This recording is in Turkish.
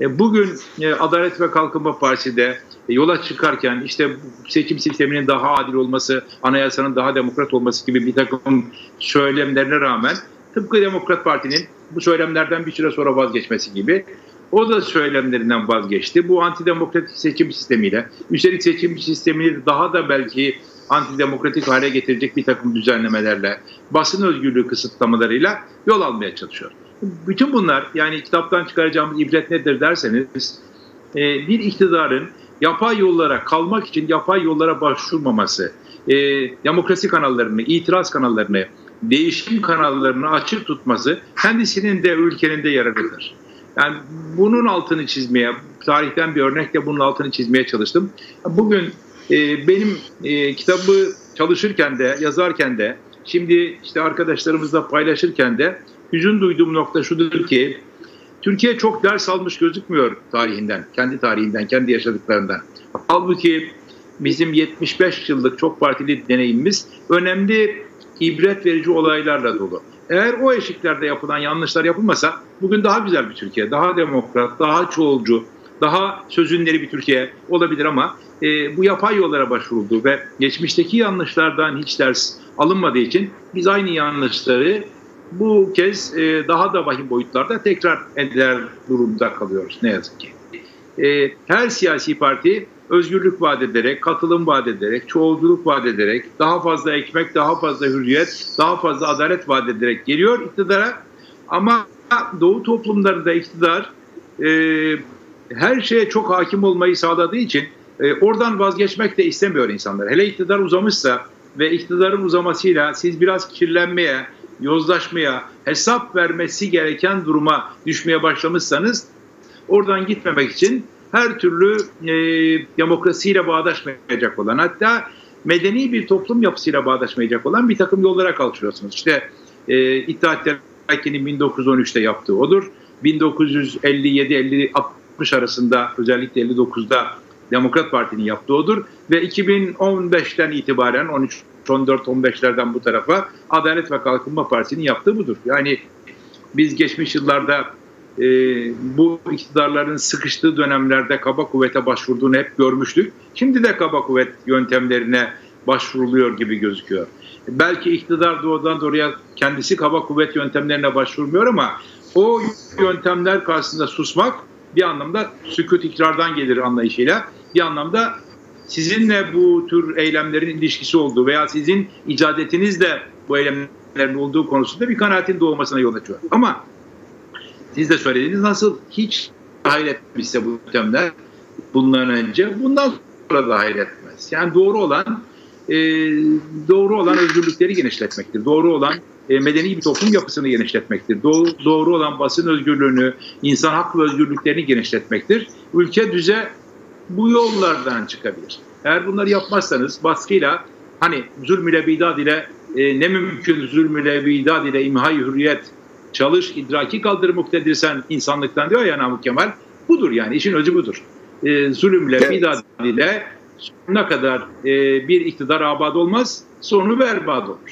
E, bugün e, Adalet ve Kalkınma Partisi'de e, yola çıkarken işte seçim sisteminin daha adil olması, anayasanın daha demokrat olması gibi bir takım söylemlerine rağmen tıpkı Demokrat Parti'nin bu söylemlerden bir süre sonra vazgeçmesi gibi o da söylemlerinden vazgeçti. Bu antidemokratik seçim sistemiyle, üstelik seçim sistemini daha da belki antidemokratik hale getirecek bir takım düzenlemelerle, basın özgürlüğü kısıtlamalarıyla yol almaya çalışıyor. Bütün bunlar yani kitaptan çıkaracağımız ibret nedir derseniz e, bir iktidarın yapay yollara kalmak için yapay yollara başvurmaması, e, demokrasi kanallarını, itiraz kanallarını, değişim kanallarını açık tutması kendisinin de ülkenin de yararıdır. Yani bunun altını çizmeye, tarihten bir örnekle bunun altını çizmeye çalıştım. Bugün e, benim e, kitabı çalışırken de, yazarken de, şimdi işte arkadaşlarımızla paylaşırken de hüzün duyduğum nokta şudur ki, Türkiye çok ders almış gözükmüyor tarihinden, kendi tarihinden, kendi yaşadıklarından. Halbuki bizim 75 yıllık çok partili deneyimimiz önemli ibret verici olaylarla dolu. Eğer o eşiklerde yapılan yanlışlar yapılmasa bugün daha güzel bir Türkiye, daha demokrat, daha çoğulcu, daha sözünleri bir Türkiye olabilir ama e, bu yapay yollara başvuruldu ve geçmişteki yanlışlardan hiç ders alınmadığı için biz aynı yanlışları bu kez e, daha da vahim boyutlarda tekrar eder durumda kalıyoruz ne yazık ki. E, her siyasi parti özgürlük vaat ederek, katılım vaat ederek, çoğulculuk vaat ederek, daha fazla ekmek, daha fazla hürriyet, daha fazla adalet vaat ederek geliyor iktidara. Ama Doğu toplumlarında iktidar e, her şeye çok hakim olmayı sağladığı için e, oradan vazgeçmek de istemiyor insanlar. Hele iktidar uzamışsa ve iktidarın uzamasıyla siz biraz kirlenmeye, yozlaşmaya, hesap vermesi gereken duruma düşmeye başlamışsanız oradan gitmemek için her türlü e, demokrasiyle bağdaşmayacak olan hatta medeni bir toplum yapısıyla bağdaşmayacak olan bir takım yollara kalkışıyorsunuz. İşte e, İttihat Terakki'nin 1913'te yaptığı odur. 1957-60 arasında özellikle 59'da Demokrat Parti'nin yaptığı odur. Ve 2015'ten itibaren 13 14-15'lerden bu tarafa Adalet ve Kalkınma Partisi'nin yaptığı budur. Yani biz geçmiş yıllarda e, bu iktidarların sıkıştığı dönemlerde kaba kuvvete başvurduğunu hep görmüştük. Şimdi de kaba kuvvet yöntemlerine başvuruluyor gibi gözüküyor. Belki iktidar doğrudan doğruya kendisi kaba kuvvet yöntemlerine başvurmuyor ama o yöntemler karşısında susmak bir anlamda sükut ikrardan gelir anlayışıyla bir anlamda sizinle bu tür eylemlerin ilişkisi olduğu veya sizin icadetinizle bu eylemlerin olduğu konusunda bir kanaatin doğmasına yol açıyor. Ama siz de söylediğiniz nasıl hiç dahil etmişse bu yöntemler bundan önce bundan sonra dahil etmez. Yani doğru olan e, doğru olan özgürlükleri genişletmektir. Doğru olan e, medeni bir toplum yapısını genişletmektir. Doğru, doğru olan basın özgürlüğünü, insan hak ve özgürlüklerini genişletmektir. Ülke düze bu yollardan çıkabilir. Eğer bunları yapmazsanız baskıyla hani zulmüyle bidat ile e, ne mümkün zulmüyle bidat ile imha hürriyet çalış idraki kaldır muktedirsen insanlıktan diyor ya Namık Kemal. Budur yani işin özü budur. E, zulümle evet. bidat ile sonuna kadar e, bir iktidar abad olmaz sonu berbat olur.